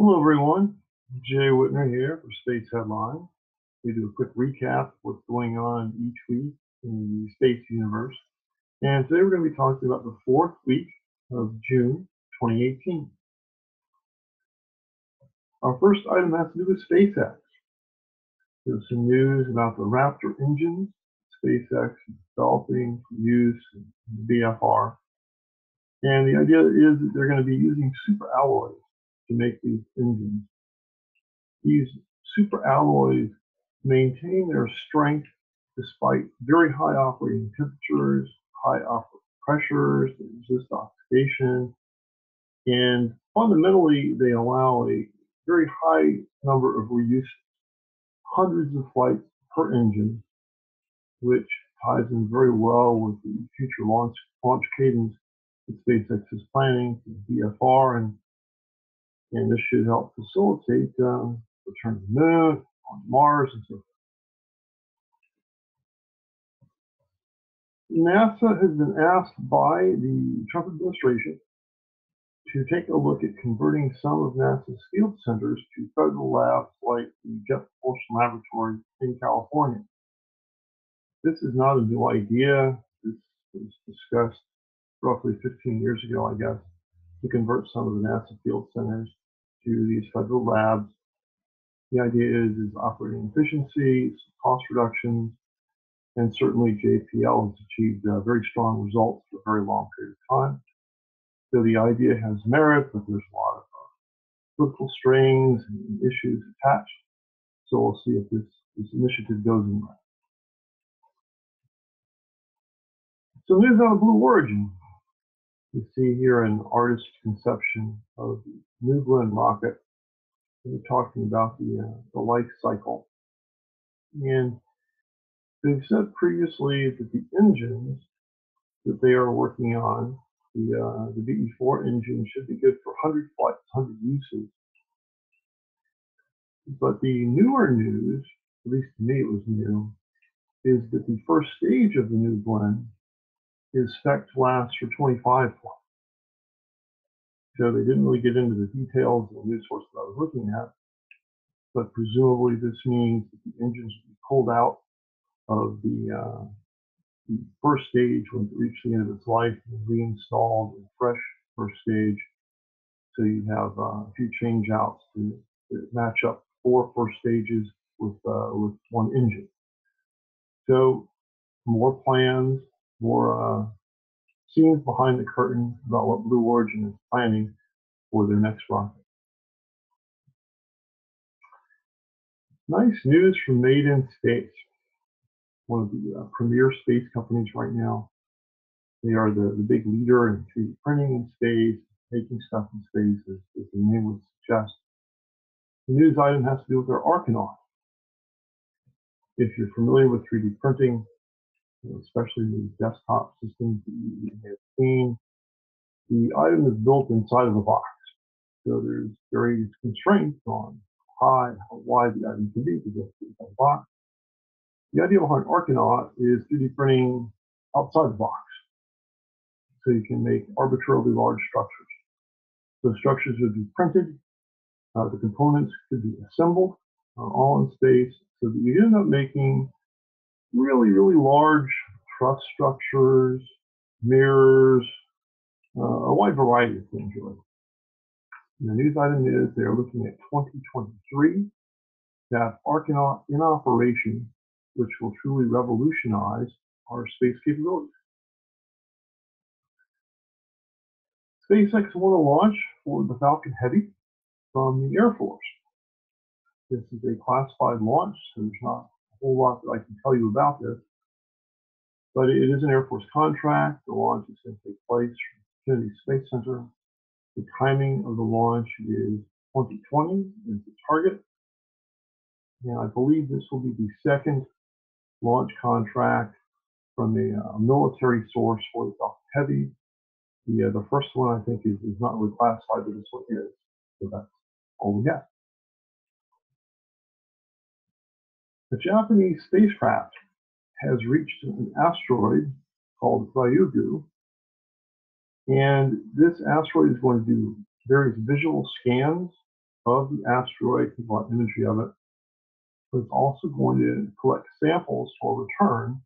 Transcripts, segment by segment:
Hello, everyone. Jay Whitner here for Space Headlines. We do a quick recap of what's going on each week in the States universe. And today we're going to be talking about the fourth week of June 2018. Our first item has to do with SpaceX. There's some news about the Raptor engines SpaceX is developing for use in the BFR. And the idea is that they're going to be using super alloys to make these engines. These super alloys maintain their strength despite very high operating temperatures, high operating pressures, they resist oxidation, and fundamentally they allow a very high number of reuses, hundreds of flights per engine, which ties in very well with the future launch, launch cadence that SpaceX is planning BFR and and this should help facilitate um, return to the moon, on Mars, and so forth. NASA has been asked by the Trump administration to take a look at converting some of NASA's field centers to federal labs like the Jet Propulsion Laboratory in California. This is not a new idea. This was discussed roughly 15 years ago, I guess, to convert some of the NASA field centers to these federal labs. The idea is, is operating efficiency, cost reductions, and certainly JPL has achieved uh, very strong results for a very long period of time. So the idea has merit, but there's a lot of uh, political strings and issues attached. So we'll see if this, this initiative goes anywhere. So news out of Blue Origin. You see here an artist's conception of the New Glenn rocket. We're talking about the, uh, the life cycle. And they've said previously that the engines that they are working on, the, uh, the BE4 engine, should be good for 100 flights, 100 uses. But the newer news, at least to me it was new, is that the first stage of the New Glenn is spec to last for 25 flights. So they didn't really get into the details of the news source that I was looking at, but presumably this means that the engines will be pulled out of the, uh, the first stage when it reached the end of its life and reinstalled in fresh first stage. So you have uh, a few change outs to, to, match up four first stages with, uh, with one engine. So more plans, more uh, scenes behind the curtain about what Blue Origin is planning for their next rocket. Nice news from Made in Space, one of the uh, premier space companies right now. They are the, the big leader in 3D printing in space, making stuff in space, as, as the name would suggest. The news item has to do with their Archinaut. If you're familiar with 3D printing, especially the desktop systems that you have seen. The item is built inside of the box. So there's various constraints on how high, how wide the item can be to get inside the box. The idea behind Archinaut is 3D printing outside the box. So you can make arbitrarily large structures. So structures would be printed, uh, the components could be assembled uh, all in space so that you end up making really, really large truss structures, mirrors, uh, a wide variety of things. And the news item is they're looking at 2023 to have in operation, which will truly revolutionize our space capabilities. SpaceX won a launch for the Falcon Heavy from the Air Force. This is a classified launch, so there's not whole lot that I can tell you about this. But it is an Air Force contract. The launch is going to take place from Kennedy Space Center. The timing of the launch is 2020 is the target. And I believe this will be the second launch contract from a uh, military source for the Falcon Heavy. The, uh, the first one I think is, is not really classified, but this one is. So that's all we. A Japanese spacecraft has reached an asteroid called Ryugu, and this asteroid is going to do various visual scans of the asteroid, a lot of imagery of it, but it's also going to collect samples for return.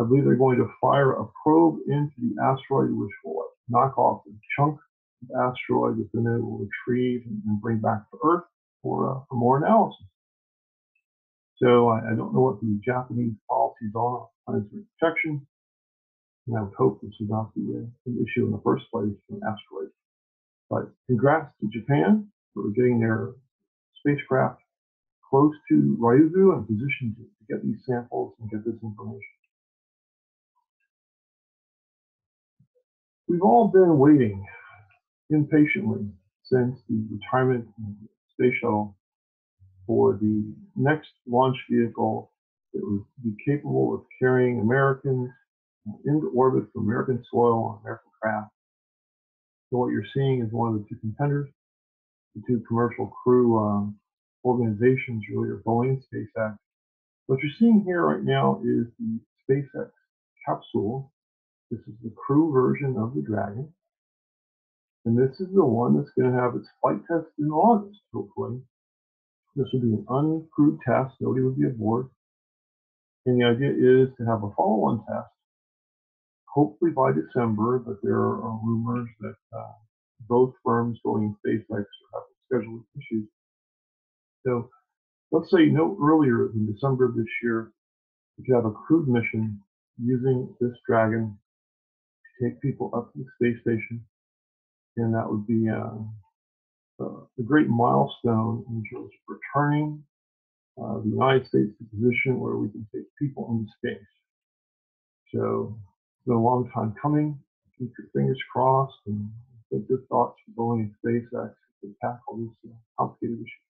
I believe they're going to fire a probe into the asteroid, which will knock off a chunk of asteroid that then it will retrieve and bring back to Earth for, uh, for more analysis. So I, I, don't know what the Japanese policies are on planetary protection. And I would hope this would not be uh, an issue in the first place for an asteroid. But congrats to Japan for getting their spacecraft close to Ryugu and positioned to, to get these samples and get this information. We've all been waiting impatiently since the retirement of the space shuttle for the next launch vehicle that would be capable of carrying Americans into orbit from American soil on American craft. So what you're seeing is one of the two contenders, the two commercial crew um, organizations really are Boeing and SpaceX. What you're seeing here right now is the SpaceX capsule. This is the crew version of the Dragon. And this is the one that's going to have its flight test in August, hopefully. This would be an uncrewed test. Nobody would be aboard. And the idea is to have a follow-on test, hopefully by December, but there are rumors that uh, both firms, and SpaceX, have scheduling issues. So let's say no earlier than December of this year, we could have a crewed mission using this Dragon to take people up to the space station. And that would be uh, uh, a great milestone in terms of returning uh, the United States to a position where we can take people into space. So it's been a long time coming. Keep your fingers crossed and think good thoughts for Boeing and SpaceX to tackle this uh, complicated issue.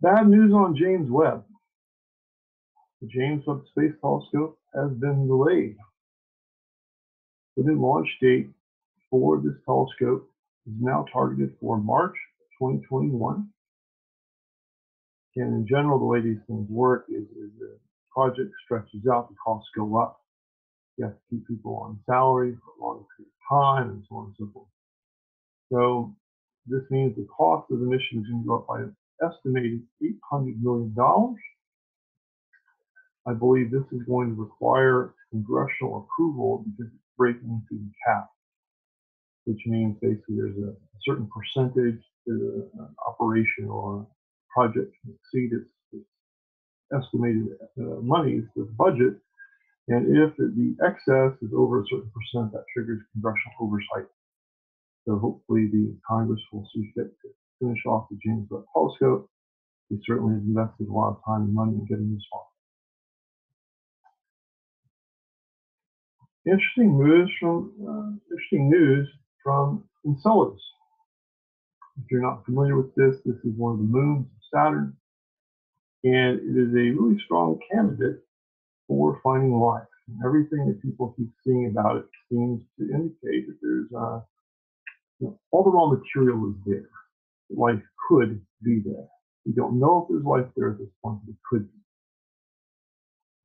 Bad news on James Webb. The James Webb Space Telescope has been delayed. The new launch date for this telescope is now targeted for March 2021. And in general, the way these things work is, is the project stretches out, the costs go up. You have to keep people on salary for a long period of time and so on and so forth. So this means the cost of the mission is going to go up by an estimated $800 million. I believe this is going to require congressional approval because it's breaking through the cap which means basically there's a certain percentage that an operation or a project can exceed its, its estimated uh, monies, the budget, and if the excess is over a certain percent, that triggers congressional oversight. So hopefully the Congress will see fit to finish off the James Webb Telescope. We certainly have invested a lot of time and money in getting this far. Interesting news from uh, interesting news from Enceladus. If you're not familiar with this, this is one of the moons of Saturn, and it is a really strong candidate for finding life. And everything that people keep seeing about it seems to indicate that there's uh, you know, all the raw material is there. Life could be there. We don't know if there's life there at this point, but it could be.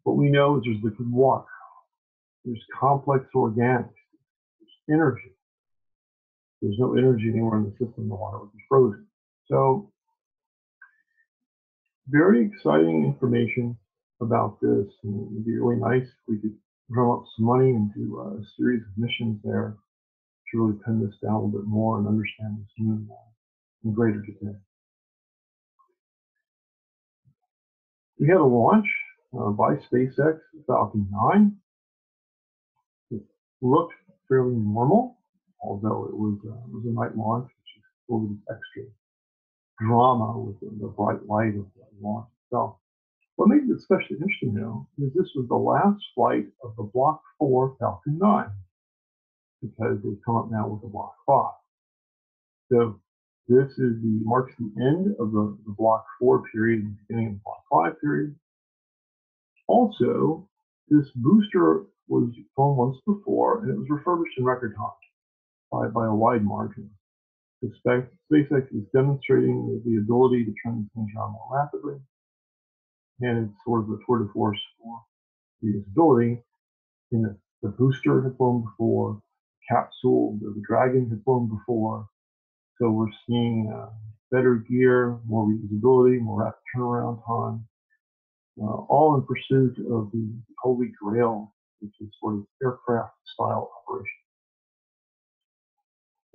What we know is there's liquid water, there's complex organics, there's energy, there's no energy anywhere in the system. The water would be frozen. So very exciting information about this. And it would be really nice if we could drum up some money and do a series of missions there to really pin this down a little bit more and understand this moon in greater detail. We had a launch uh, by SpaceX Falcon 9. It looked fairly normal although it was, uh, it was a night launch, which is full of extra drama with the, the bright light of the launch itself. What made it especially interesting, though, is this was the last flight of the Block 4 Falcon 9, because they've come up now with the Block 5. So this is the marks the end of the, the Block 4 period and beginning of the Block 5 period. Also, this booster was flown once before, and it was refurbished in record time by, by a wide margin. SpaceX is demonstrating the ability to turn things around more rapidly, and it's sort of a tour de force for the usability. In the, the booster had flown before, capsule. The Dragon had flown before. So we're seeing uh, better gear, more reusability, more rapid turnaround time, uh, all in pursuit of the holy grail, which is sort of aircraft style operation.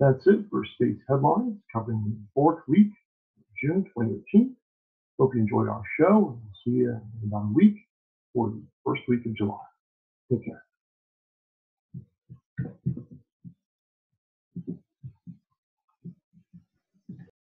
That's it for Space Headlines covering the fourth week June 2018. Hope you enjoyed our show. We'll see you in about a week for the first week of July. Take care.